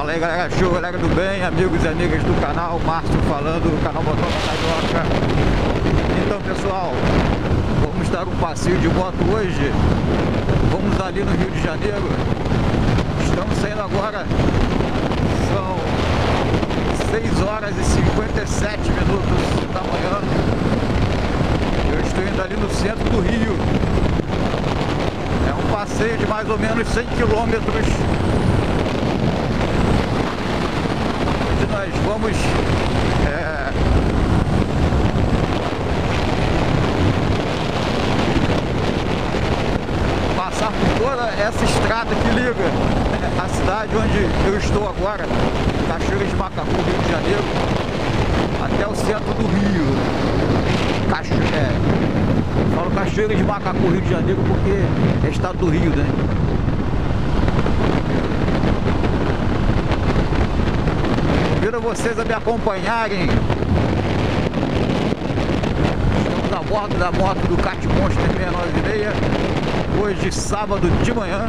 Fala aí galera, show, galera do bem, amigos e amigas do canal, Márcio falando, do canal Motor Carioca. Então pessoal, vamos dar um passeio de moto hoje. Vamos ali no Rio de Janeiro. Estamos saindo agora, são 6 horas e 57 minutos da manhã. Eu estou indo ali no centro do Rio. É um passeio de mais ou menos 100 quilômetros nós vamos é, passar por toda essa estrada que liga a cidade onde eu estou agora, Cachoeira de Macacu, Rio de Janeiro, até o centro do Rio. Cacho, é, falo Cachoeira de Macacu, Rio de Janeiro, porque é estado do Rio, né? Vocês a me acompanharem. Estamos a bordo da moto do Cat Monster 696. Hoje, sábado de manhã.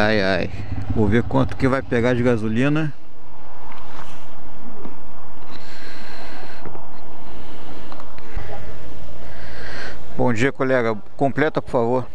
Ai ai, vou ver quanto que vai pegar de gasolina. Bom dia, colega. Completa, por favor.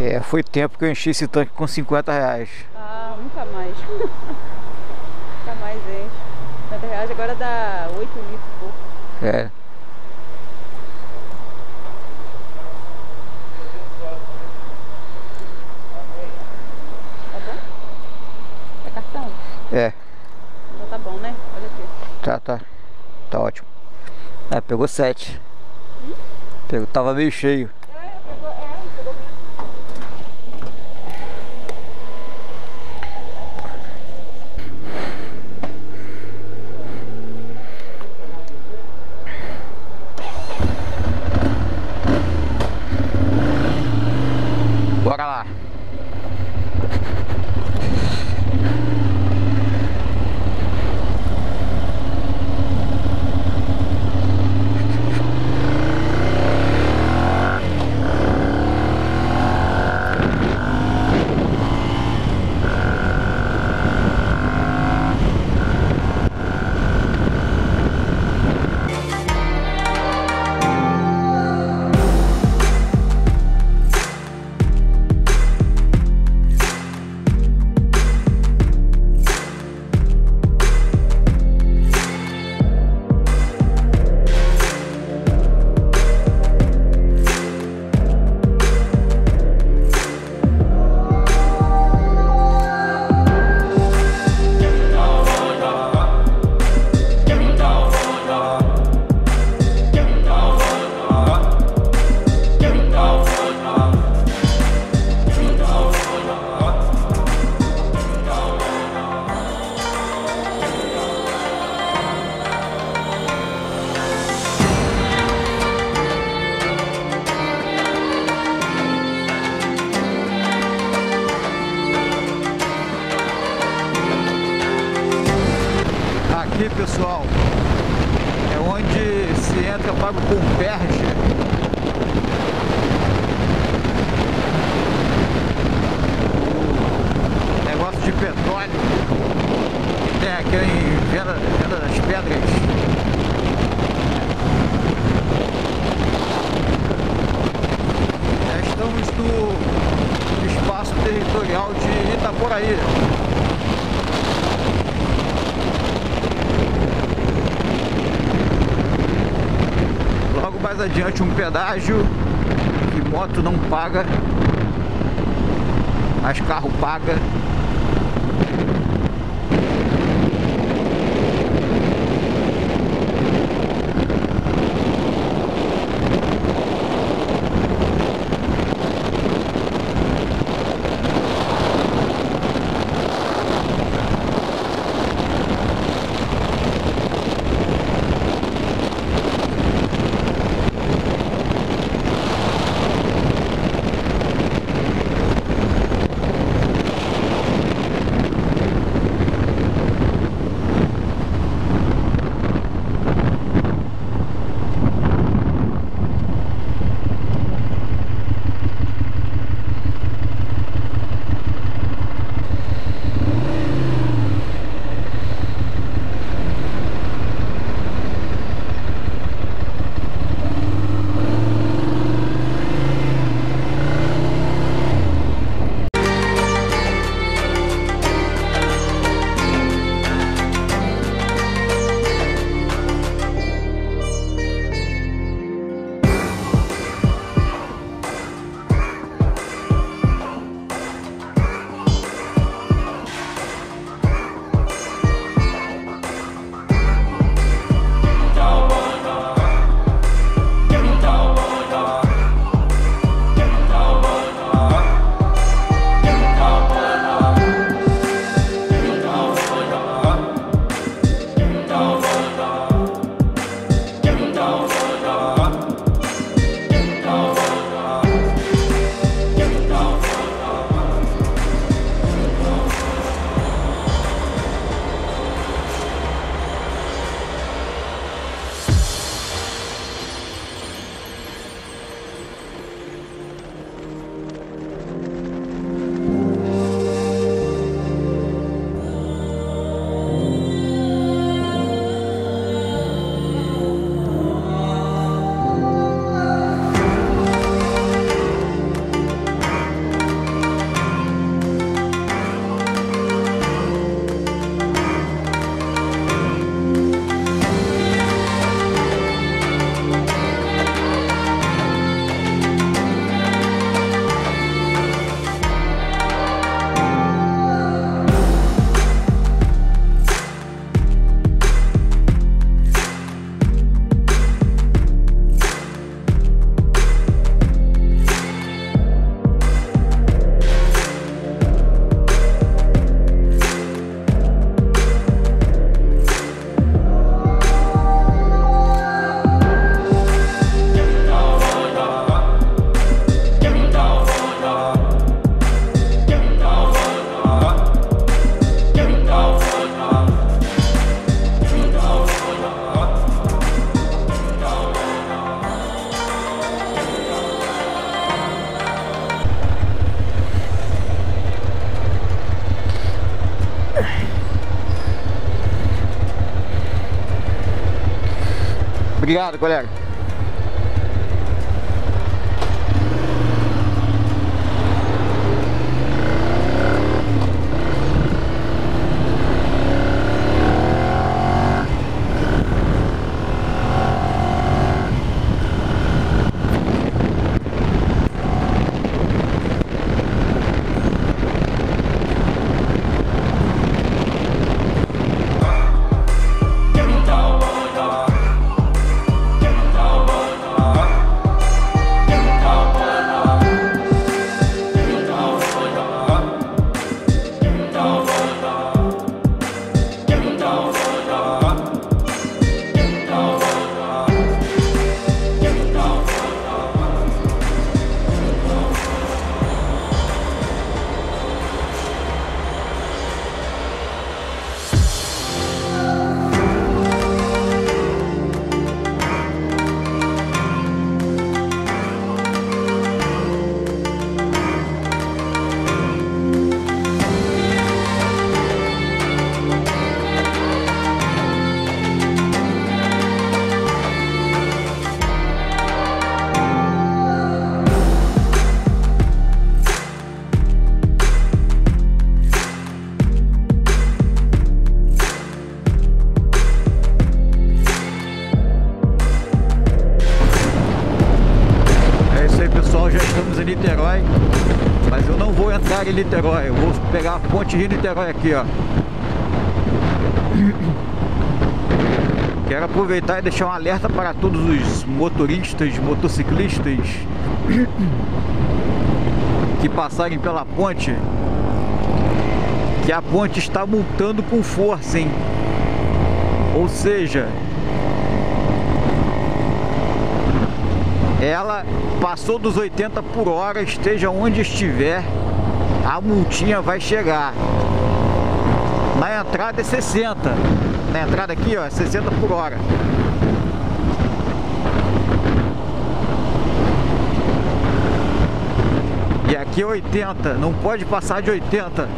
É, foi tempo que eu enchi esse tanque com 50 reais. Ah, nunca mais. nunca mais enche. 50 reais agora dá 8 litros e pouco. É. Tá bom? É cartão? É, Então tá bom, né? Olha aqui. tá, tá. Tá ótimo. É, pegou 7. Pegou, tava meio cheio. Um pedágio que moto não paga, mas carro paga. Obrigado, colega. Niterói. Eu vou pegar a ponte Rio-Niterói aqui, ó. Quero aproveitar e deixar um alerta para todos os motoristas, motociclistas que passarem pela ponte que a ponte está multando com força, hein? Ou seja, ela passou dos 80 por hora, esteja onde estiver, a multinha vai chegar. Na entrada é 60. Na entrada aqui, ó, é 60 por hora. E aqui é 80, não pode passar de 80.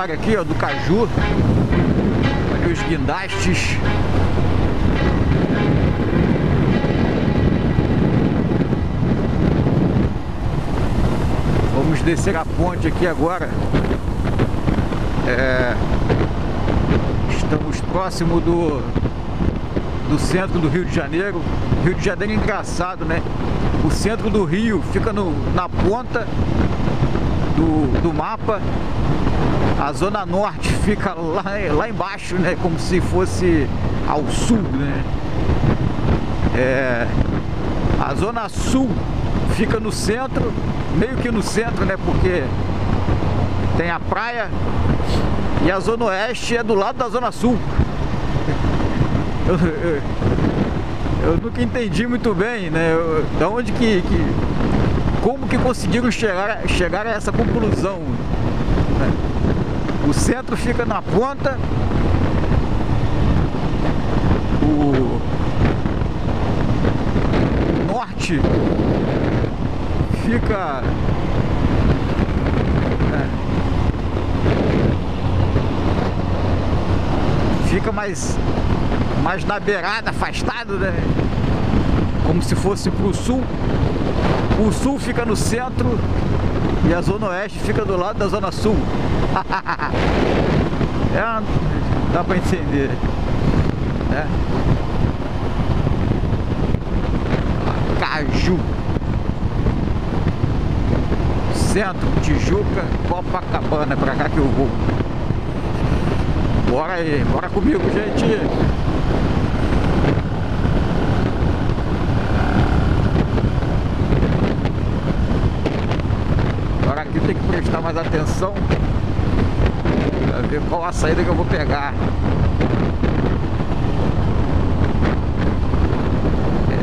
Portuária aqui, ó, do Caju. Olha os guindastes. Vamos descer a ponte aqui agora. É, estamos próximo do, do centro do Rio de Janeiro. Rio de Janeiro é engraçado, né? O centro do Rio fica no, na ponta do, do mapa a zona norte fica lá, lá embaixo, né? Como se fosse ao sul, né? É, a zona sul fica no centro, meio que no centro, né? Porque tem a praia e a zona oeste é do lado da zona sul. Eu, eu, eu nunca entendi muito bem, né? Eu, da onde que, que, como que conseguiram chegar, chegar a essa conclusão? Né? O centro fica na ponta. O norte fica é, fica mais mais na beirada, afastado, né? Como se fosse pro sul. O sul fica no centro e a zona oeste fica do lado da zona sul. é, dá pra entender. Né? Caju. Centro, Tijuca, Copacabana, pra cá que eu vou. Bora aí, bora comigo, gente. Agora aqui tem que prestar mais atenção para ver qual a saída que eu vou pegar.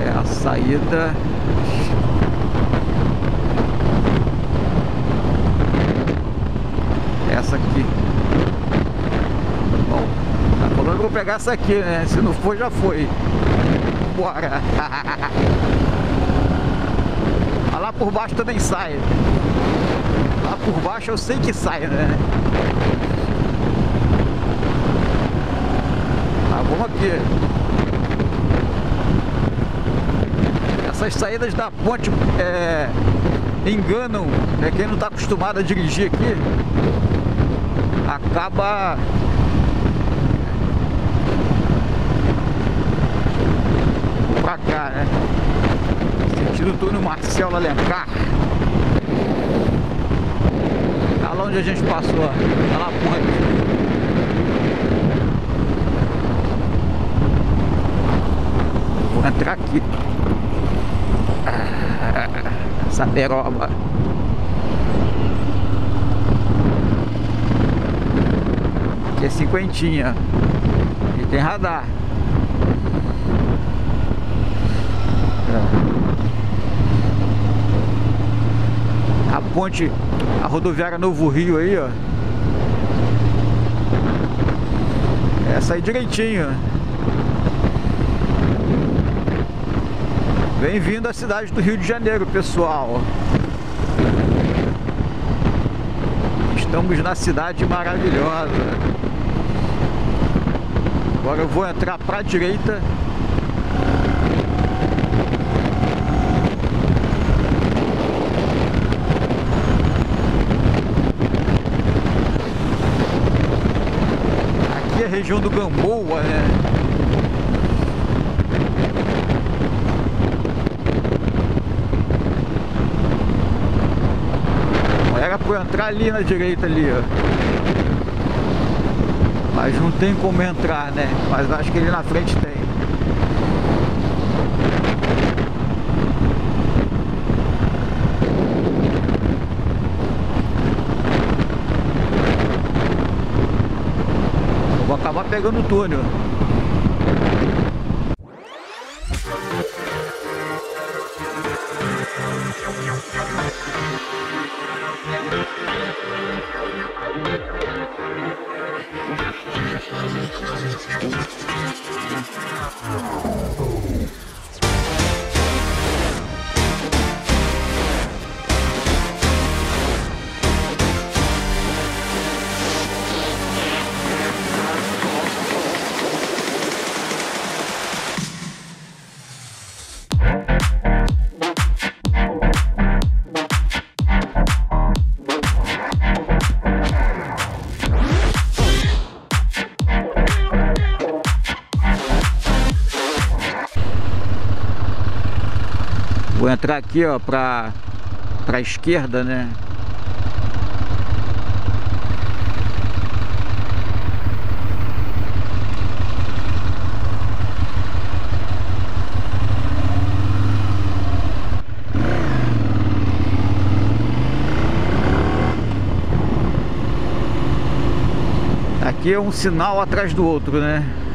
É a saída essa aqui. Bom, tá falando que vou pegar essa aqui, né? Se não for, já foi. Bora. Lá por baixo também sai. Lá por baixo eu sei que sai, né? Tá bom aqui. Essas saídas da ponte é, enganam né, quem não está acostumado a dirigir aqui acaba pra cá, né? Sentido túnel Marcelo Alencar. Tá onde a gente passou, tá lá porra aqui. Vou entrar aqui. Ah, essa peroba. Aqui é cinquentinha. E tem radar. É. A ponte, a rodoviária Novo Rio aí, ó. Essa aí direitinho. Bem-vindo à cidade do Rio de Janeiro, pessoal. Estamos na cidade maravilhosa. Agora eu vou entrar para a direita. Aqui é a região do Gamboa, né? Era para entrar ali na direita ali, ó. Mas não tem como entrar, né? Mas acho que ele na frente tem. Eu vou acabar pegando o túnel. Vou entrar aqui, ó, pra, pra esquerda, né? Aqui é um sinal atrás do outro, né?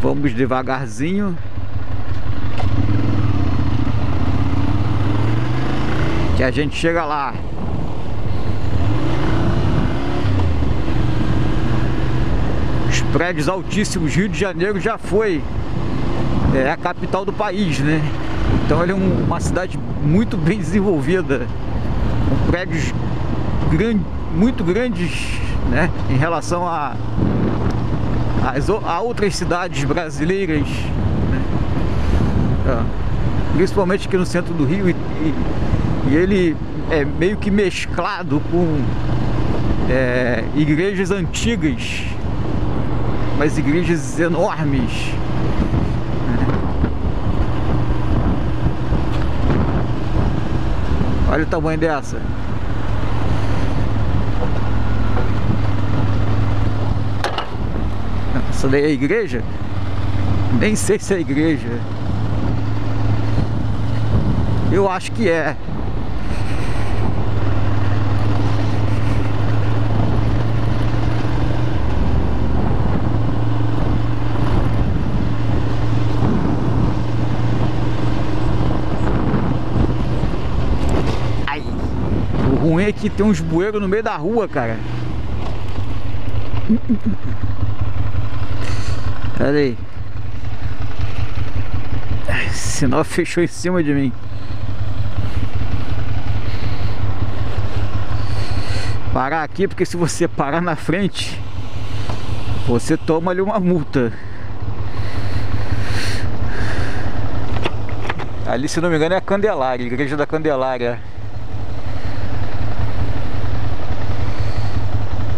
Vamos devagarzinho. Que a gente chega lá. Os prédios altíssimos, Rio de Janeiro já foi é a capital do país, né? Então ele é um, uma cidade muito bem desenvolvida, com prédios grande, muito grandes, né? Em relação a as, outras cidades brasileiras, né? é, principalmente aqui no centro do Rio, e, e, e ele é meio que mesclado com é, igrejas antigas, mas igrejas enormes. Né? Olha o tamanho dessa. Essa daí é a igreja? Nem sei se é igreja. Eu acho que é. Ai. O ruim é que tem uns bueiros no meio da rua, cara. Olha aí. Sinal fechou em cima de mim. Parar aqui porque se você parar na frente, você toma ali uma multa. Ali, se não me engano, é a Candelária, a Igreja da Candelária.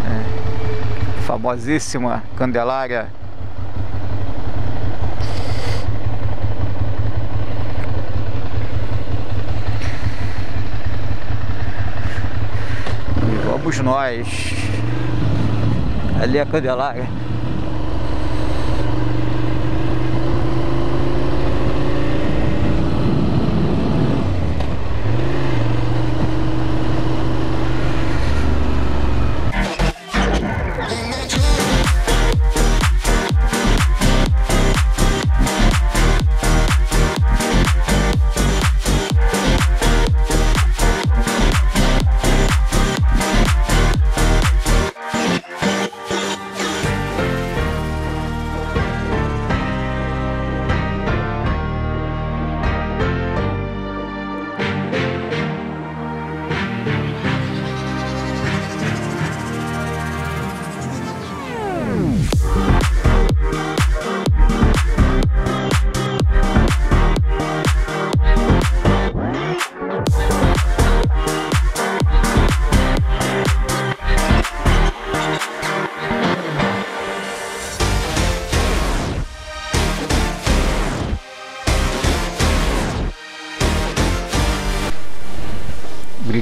É. Famosíssima Candelária. Vamos nós. Ali é a Candelária.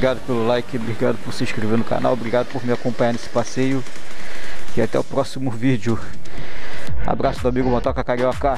Obrigado pelo like, obrigado por se inscrever no canal, obrigado por me acompanhar nesse passeio. E até o próximo vídeo. Abraço do amigo Motoca Carioca.